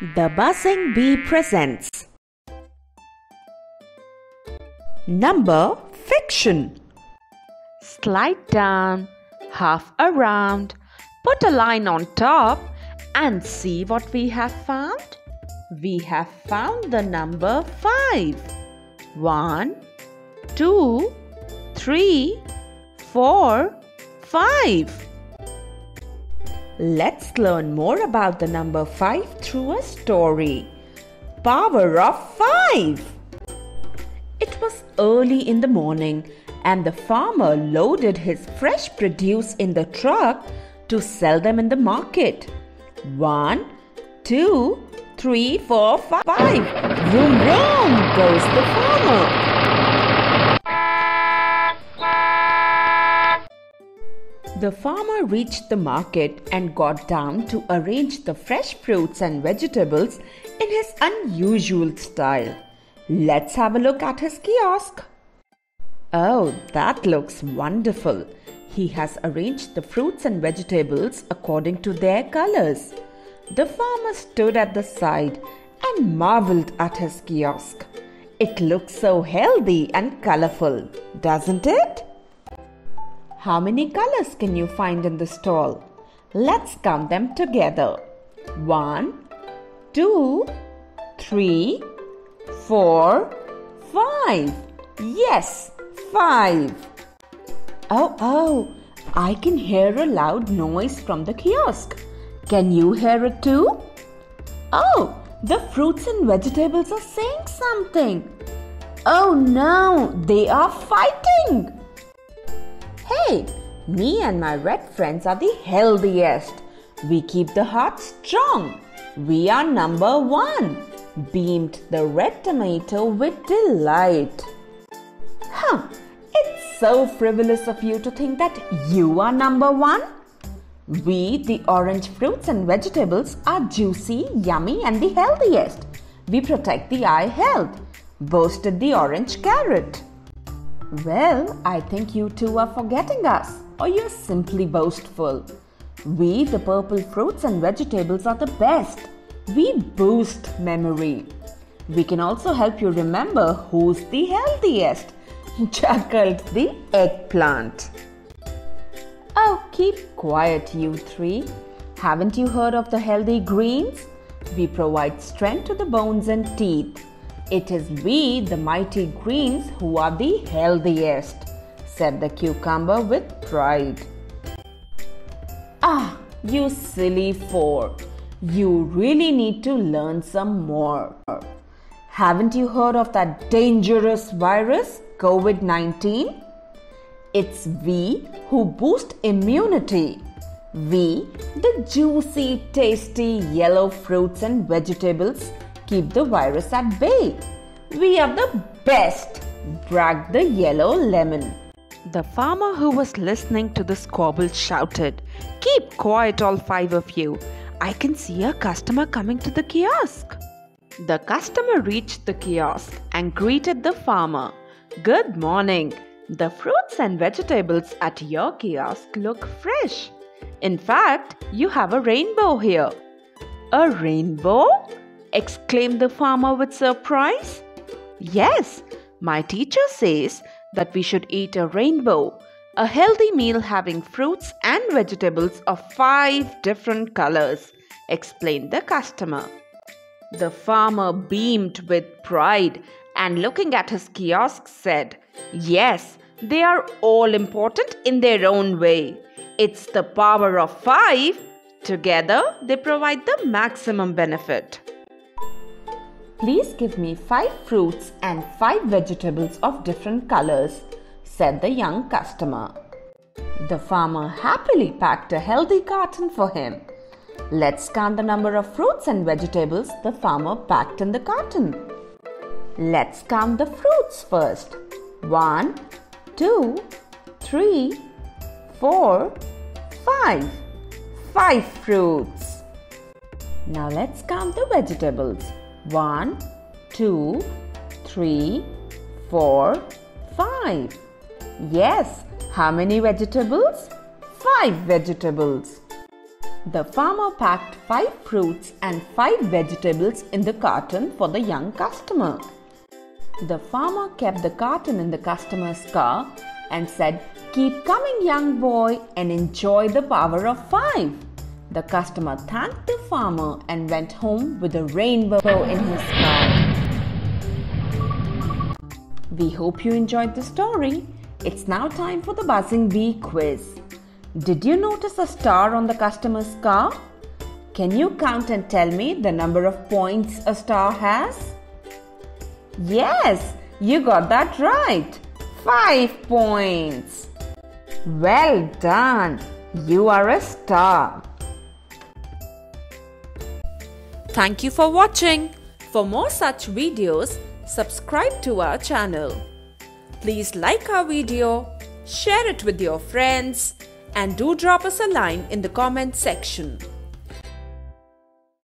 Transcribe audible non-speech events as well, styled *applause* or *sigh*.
The Buzzing Bee presents Number Fiction Slide down, half around, put a line on top, and see what we have found. We have found the number 5. 1, 2, 3, 4, 5. Let's learn more about the number 5 through a story. Power of 5 It was early in the morning and the farmer loaded his fresh produce in the truck to sell them in the market. One, two, three, four, five. Vroom, vroom goes the farmer. The farmer reached the market and got down to arrange the fresh fruits and vegetables in his unusual style. Let's have a look at his kiosk. Oh, that looks wonderful. He has arranged the fruits and vegetables according to their colors. The farmer stood at the side and marveled at his kiosk. It looks so healthy and colorful, doesn't it? How many colors can you find in the stall? Let's count them together. One, two, three, four, five. Yes, five. Oh, oh, I can hear a loud noise from the kiosk. Can you hear it too? Oh, the fruits and vegetables are saying something. Oh no, they are fighting. Hey, me and my red friends are the healthiest. We keep the heart strong. We are number one, beamed the red tomato with delight. Huh, it's so frivolous of you to think that you are number one. We, the orange fruits and vegetables, are juicy, yummy, and the healthiest. We protect the eye health, boasted the orange carrot. Well, I think you two are forgetting us, or you're simply boastful. We, the purple fruits and vegetables, are the best. We boost memory. We can also help you remember who's the healthiest, *laughs* chuckled the eggplant. Oh, keep quiet, you three. Haven't you heard of the healthy greens? We provide strength to the bones and teeth. It is we, the mighty greens, who are the healthiest, said the cucumber with pride. Ah, you silly four. You really need to learn some more. Haven't you heard of that dangerous virus, COVID 19? It's we who boost immunity. We, the juicy, tasty yellow fruits and vegetables keep the virus at bay. We are the best, bragged the yellow lemon. The farmer who was listening to the squabble shouted, Keep quiet, all five of you. I can see a customer coming to the kiosk. The customer reached the kiosk and greeted the farmer. Good morning. The fruits and vegetables at your kiosk look fresh. In fact, you have a rainbow here. A rainbow? Exclaimed the farmer with surprise. Yes, my teacher says that we should eat a rainbow, a healthy meal having fruits and vegetables of five different colors, explained the customer. The farmer beamed with pride and looking at his kiosk said, Yes, they are all important in their own way. It's the power of five. Together, they provide the maximum benefit. Please give me five fruits and five vegetables of different colors, said the young customer. The farmer happily packed a healthy carton for him. Let's count the number of fruits and vegetables the farmer packed in the carton. Let's count the fruits first. One, two, three, four, five. Five fruits. Now let's count the vegetables. One, two, three, four, five. Yes, how many vegetables? Five vegetables. The farmer packed five fruits and five vegetables in the carton for the young customer. The farmer kept the carton in the customer's car and said, Keep coming, young boy, and enjoy the power of five. The customer thanked the farmer and went home with a rainbow in his car. We hope you enjoyed the story. It's now time for the Buzzing Bee quiz. Did you notice a star on the customer's car? Can you count and tell me the number of points a star has? Yes, you got that right. Five points. Well done. You are a star. Thank you for watching. For more such videos, subscribe to our channel. Please like our video, share it with your friends and do drop us a line in the comment section.